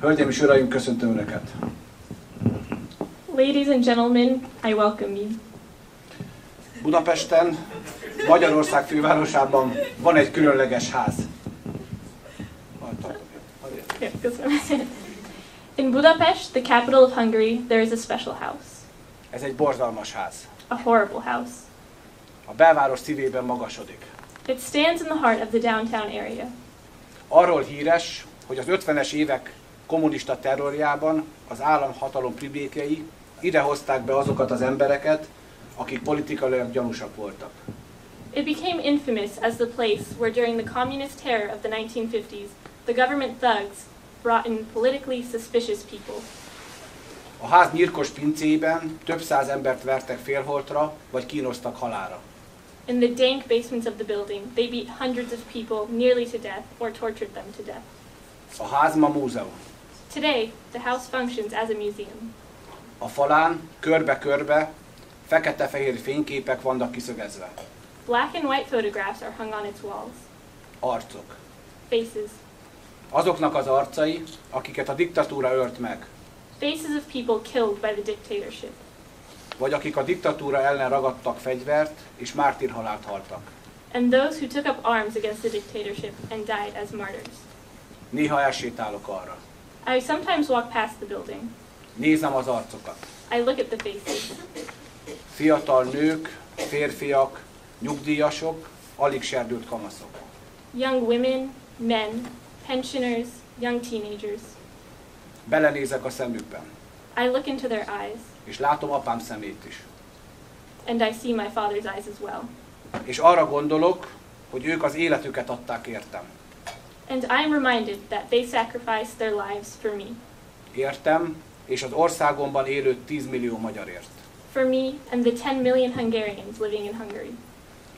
Hölgyeim és Uraim, köszöntöm Önöket! Ladies and gentlemen, I welcome you. Budapesten, Magyarország fővárosában van egy különleges ház. In Budapest, the capital of Hungary, there is a special house, Ez egy borzalmas ház. a horrible house. A belváros szívében magasodik. It stands in the heart of the downtown area. Arról híres, hogy az 50-es évek kommunista terrorjában az államhatalom pribékjei ide hozták be azokat az embereket, akik politikailag gyanúsak voltak. It became infamous as the place where, during the communist terror of the 1950s, the government thugs brought in politically suspicious people. A ház nyírkos pincében több száz embert vertek félholtra, vagy kínoztak halára. In the dank basements of the building, they beat hundreds of people nearly to death or tortured them to death. A ház ma múzeum. Today, the house functions as a museum. A falán körbe-körbe fekete-fehér fényképek vannak kiszögezve. Black and white photographs are hung on its walls. Arcok. Faces. Azoknak az arcai, akiket a diktatúra ölt meg, Faces of people killed by the dictatorship. vagy akik a diktatúra ellen ragadtak fegyvert és mártírhalált haltak. And those who took up arms against the dictatorship and died as martyrs. Néha elsétálok arra. I sometimes walk past the building. Nézem az arcokat. I look at the faces. Fiatal nők, férfiak, nyugdíjasok, alig serdült kamaszok. Young women, men, pensioners, young teenagers. Belenézek a szemükben, I look into their eyes, és látom apám szemét is. and I see my father's eyes as well. És arra gondolok, hogy ők az életüket adták értem. And I'm reminded that they sacrificed their lives for me. Értem, és az országomban élő 10 millió magyarért. For me and the 10 million Hungarians living in Hungary.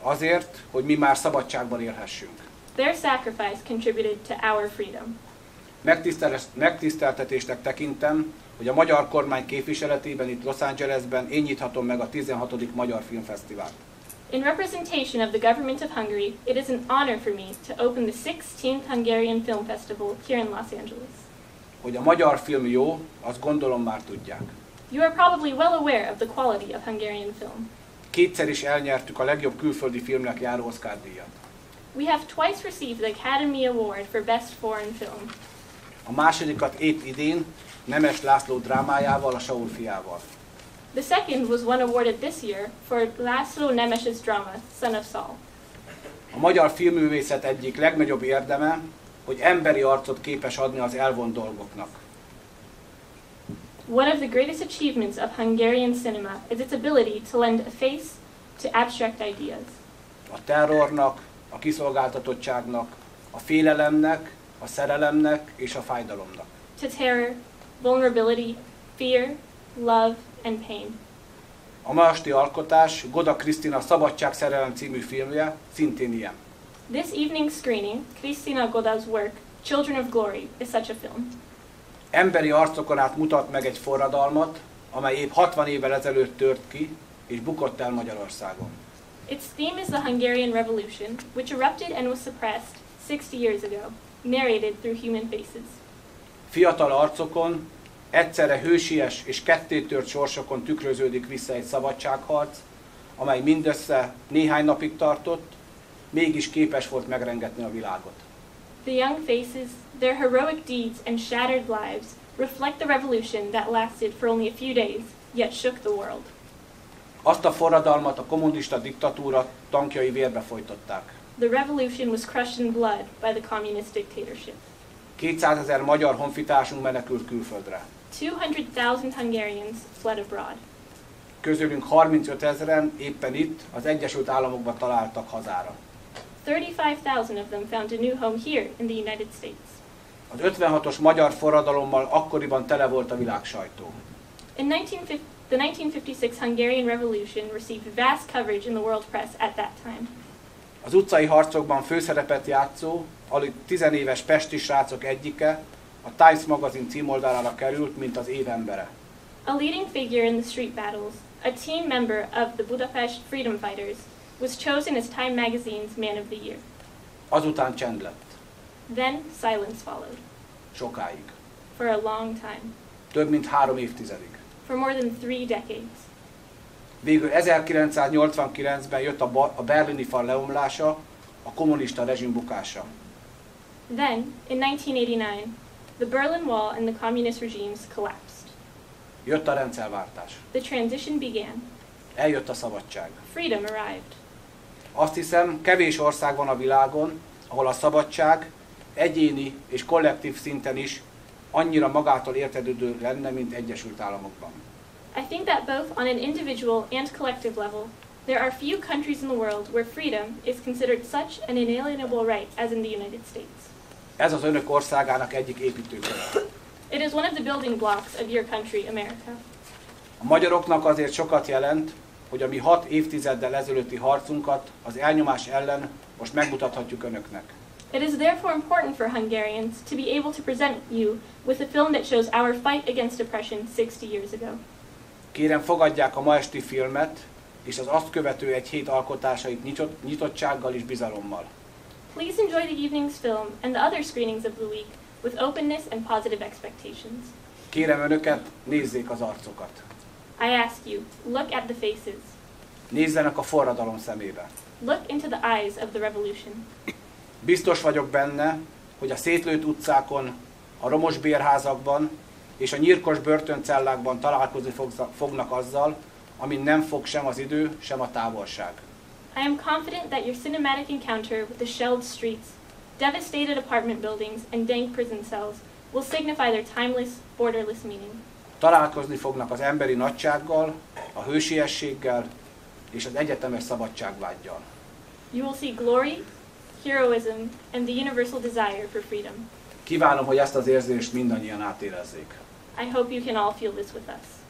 Azért, hogy mi már szabadságban élhessünk. Their sacrifice contributed to our freedom. Megtiszteltetésnek tekintem, hogy a magyar kormány képviseletében itt Los Angelesben én nyithatom meg a 16. Magyar Filmfesztivált. In representation of the government of Hungary, it is an honor for me to open the 16th Hungarian Film Festival here in Los Angeles. Hogy a magyar film jó, azt gondolom már tudják. You are probably well aware of the quality of Hungarian film. Kétszer is elnyertük a legjobb külföldi filmnek járó Oscar díjat. We have twice received the Academy Award for Best Foreign Film. A másodikat épp idén Nemes László drámájával, a Saul fiával. The second was one awarded this year for Laszlo Nemes's drama, Son of Saul. A magyar filmművészet egyik legnagyobb érdeme, hogy emberi arcot képes adni az elvont dolgoknak. One of the greatest achievements of Hungarian cinema is its ability to lend a face to abstract ideas. A terrornak, a kiszolgáltatottságnak, a félelemnek, a szerelemnek és a fájdalomnak. To terror, vulnerability, fear, love, and pain. A ma esti alkotás Goda Krisztina Szabadság szerelem című filmje szintén ilyen. This evening's screening, Kristina Goda's work, Children of Glory, is such a film. Emberi arcokon át mutat meg egy forradalmat, amely épp 60 évvel ezelőtt tört ki, és bukott el Magyarországon. Its theme is the Hungarian Revolution, which erupted and was suppressed 60 years ago, narrated through human faces. Fiatal arcokon, egyszerre hősies és kettétört sorsokon tükröződik vissza egy szabadságharc, amely mindössze néhány napig tartott, mégis képes volt megrengetni a világot. The young faces, their heroic deeds and shattered lives reflect the revolution that lasted for only a few days, yet shook the world. Azt a forradalmat a kommunista diktatúra tankjai vérbe folytották. The revolution was crushed in blood by the communist dictatorship. 200 ezer magyar honfitársunk menekült külföldre. 200,000 Hungarians fled abroad. Közülünk 35 ezeren éppen itt, az Egyesült Államokban találtak hazára. 35,000 of them found a new home here in the United States. Az 56-os magyar forradalommal akkoriban tele volt a világ sajtó. In 1950, the 1956 Hungarian Revolution received vast coverage in the world press at that time. Az utcai harcokban főszerepet játszó, alig tizenéves pesti srácok egyike a Times magazin címoldalára került, mint az év embere. A leading figure in the street battles, a team member of the Budapest Freedom Fighters, was chosen as Time magazine's Man of the Year. Azután csend lett. Then silence followed. Sokáig. for a long time, több mint három évtizedig. for more than three decades. Végül 1989-ben jött a, ba- a berlini fal leomlása, a kommunista rezsim bukása. Then, in 1989, the Berlin Wall and the communist regimes collapsed. Jött a rendszerváltás. The transition began. Eljött a szabadság. Freedom arrived. Azt hiszem, kevés ország van a világon, ahol a szabadság egyéni és kollektív szinten is annyira magától értetődő lenne, mint Egyesült Államokban. I think that both on an individual and collective level, there are few countries in the world where freedom is considered such an inalienable right as in the United States. Ez az önök országának egyik építőköve. It is one of the building blocks of your country, America. A magyaroknak azért sokat jelent, hogy a mi hat évtizeddel ezelőtti harcunkat az elnyomás ellen most megmutathatjuk önöknek. It is therefore important for Hungarians to be able to present you with a film that shows our fight against oppression 60 years ago. Kérem fogadják a ma esti filmet, és az azt követő egy hét alkotásait nyitott, nyitottsággal és bizalommal. Please enjoy the evening's film and the other screenings of the week with openness and positive expectations. Kérem önöket, nézzék az arcokat. I ask you, look at the faces. Nézzenek a forradalom szemébe. Look into the eyes of the revolution. Biztos vagyok benne, hogy a szétlőtt utcákon, a romos bérházakban és a nyírkos börtöncellákban találkozni fognak azzal, amin nem fog sem az idő, sem a távolság. I am confident that your cinematic encounter with the shelled streets, devastated apartment buildings, and dank prison cells will signify their timeless, borderless meaning. Találkozni fognak az emberi nagysággal, a hősiességgel és az egyetemes szabadságvágyjal. You will see glory, heroism, and the universal desire for freedom. Kívánom, hogy ezt az érzést mindannyian átérezzék. I hope you can all feel this with us.